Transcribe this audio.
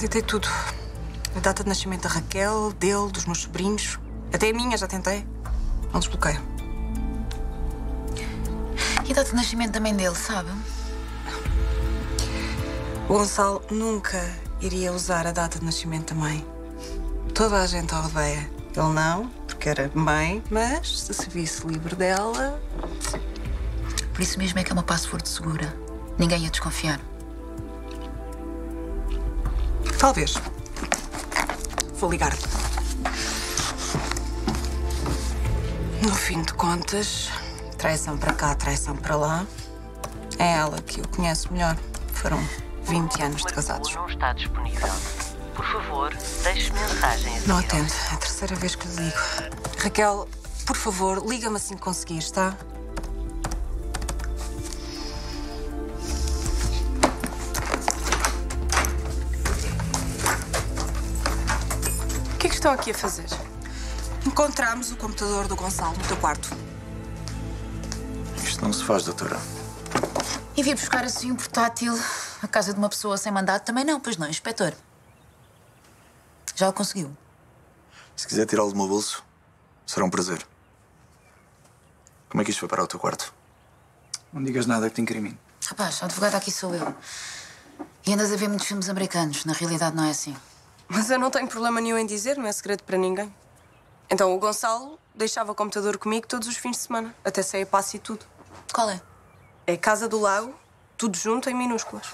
Tentei tudo. A data de nascimento da Raquel, dele, dos meus sobrinhos. Até a minha já tentei. Não desbloqueio. E a data de nascimento também dele, sabe? O Gonçalo nunca iria usar a data de nascimento da mãe. Toda a gente a odeia. Ele não, porque era mãe, mas se se visse livre dela. Por isso mesmo é que é uma password segura. Ninguém ia desconfiar. Talvez. Vou ligar. No fim de contas, traição para cá, traição para lá. É ela que eu conheço melhor. Foram 20 anos de casados. não está disponível. Por favor, deixe mensagem a Não atende. É a terceira vez que lhe ligo. Raquel, por favor, liga-me assim que conseguires, tá? Que é que estão aqui a fazer? Encontramos o computador do Gonçalo no teu quarto. Isto não se faz, doutora. E vir buscar assim um portátil à casa de uma pessoa sem mandato também não, pois não, inspetor. Já o conseguiu? Se quiser tirá-lo do meu bolso, será um prazer. Como é que isto foi para o teu quarto? Não digas nada que te incrimine. Rapaz, a advogada aqui sou eu. E andas a ver muitos filmes americanos. Na realidade não é assim. Mas eu não tenho problema nenhum em dizer, não é segredo para ninguém. Então o Gonçalo deixava o computador comigo todos os fins de semana, até sair passe e tudo. Qual é? É Casa do Lago, tudo junto em minúsculas.